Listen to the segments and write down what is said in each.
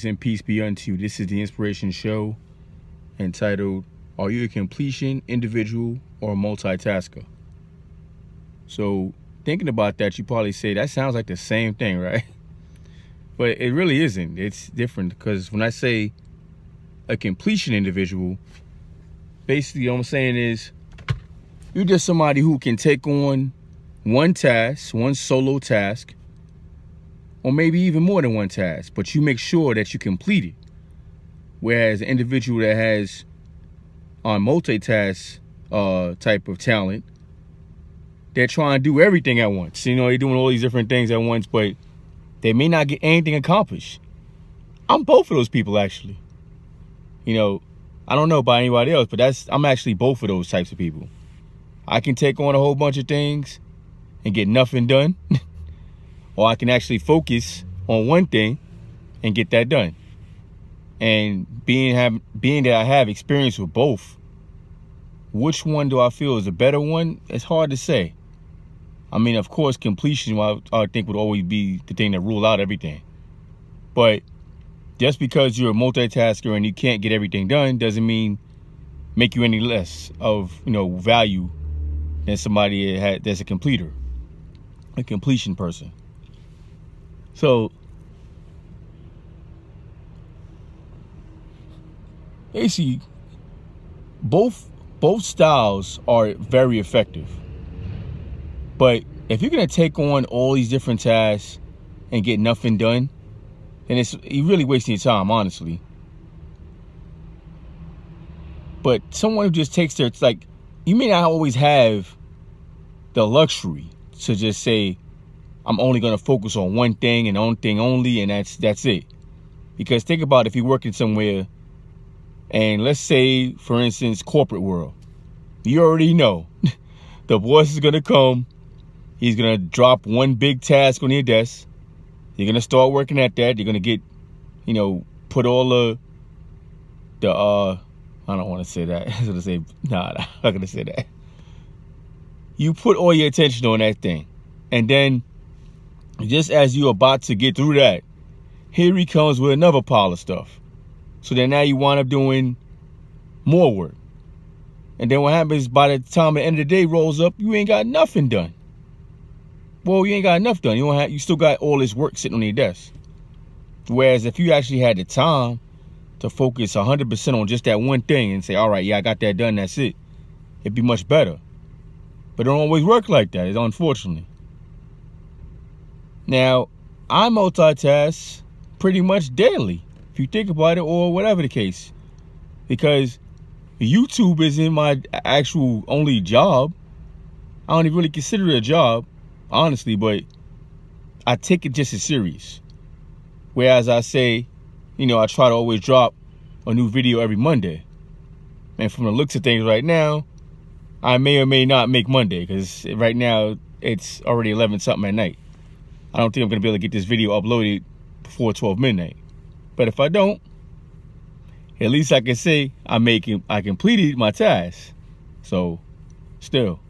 Greetings and peace be unto you. This is the Inspiration Show entitled Are You a Completion Individual or Multitasker? So, thinking about that, you probably say that sounds like the same thing, right? But it really isn't. It's different because when I say a completion individual, basically what I'm saying is you're just somebody who can take on one task, one solo task, or maybe even more than one task, but you make sure that you complete it. Whereas an individual that has on multitask uh, type of talent, they're trying to do everything at once. You know, they're doing all these different things at once, but they may not get anything accomplished. I'm both of those people actually. You know, I don't know about anybody else, but that's I'm actually both of those types of people. I can take on a whole bunch of things and get nothing done. or I can actually focus on one thing and get that done. And being have being that I have experience with both, which one do I feel is a better one? It's hard to say. I mean, of course, completion I, I think would always be the thing that rule out everything. But just because you're a multitasker and you can't get everything done doesn't mean make you any less of you know value than somebody that that's a completer, a completion person. So AC, both both styles are very effective. But if you're gonna take on all these different tasks and get nothing done, then it's you're really wasting your time, honestly. But someone who just takes their it's like you may not always have the luxury to just say, I'm only going to focus on one thing and one thing only, and that's that's it. Because think about if you're working somewhere, and let's say, for instance, corporate world, you already know the boss is going to come. He's going to drop one big task on your desk. You're going to start working at that. You're going to get, you know, put all the, the, uh, I don't want to say that. I to say, nah, I'm not to say that. You put all your attention on that thing. And then just as you're about to get through that, here he comes with another pile of stuff. So then now you wind up doing more work. And then what happens by the time the end of the day rolls up, you ain't got nothing done. Well, you ain't got enough done. You don't have, you still got all this work sitting on your desk. Whereas if you actually had the time to focus 100% on just that one thing and say, all right, yeah, I got that done, that's it, it'd be much better. But it don't always work like that, unfortunately. Now, I multitask pretty much daily, if you think about it, or whatever the case. Because YouTube isn't my actual only job. I don't even really consider it a job, honestly, but I take it just as serious. Whereas I say, you know, I try to always drop a new video every Monday. And from the looks of things right now, I may or may not make Monday because right now it's already 11 something at night. I don't think I'm to be able to get this video uploaded before 12 midnight. But if I don't, at least I can say I making I completed my task. So still,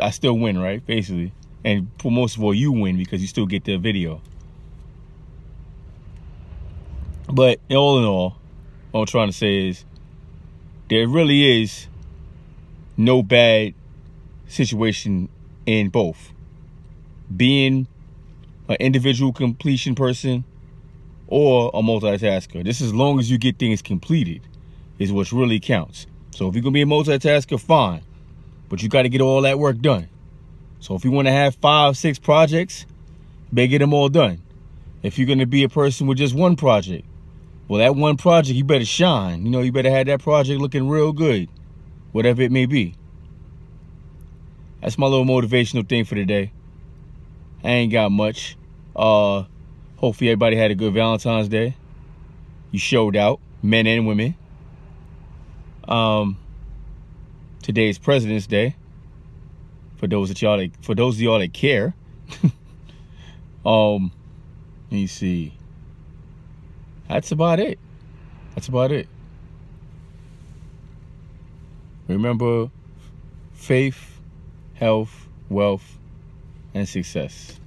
I still win, right? Basically. And for most of all, you win because you still get the video. But all in all, what I'm trying to say is there really is no bad situation in both. Being an individual completion person or a multitasker. This as long as you get things completed is what really counts. So if you're gonna be a multitasker, fine. But you gotta get all that work done. So if you wanna have five, six projects, better get them all done. If you're gonna be a person with just one project, well that one project you better shine. You know, you better have that project looking real good. Whatever it may be. That's my little motivational thing for today. I ain't got much. Uh, hopefully everybody had a good Valentine's Day. You showed out, men and women. Um, today is President's Day. For those that y'all, for those of y'all that care. um, let me see. That's about it. That's about it. Remember, faith, health, wealth, and success.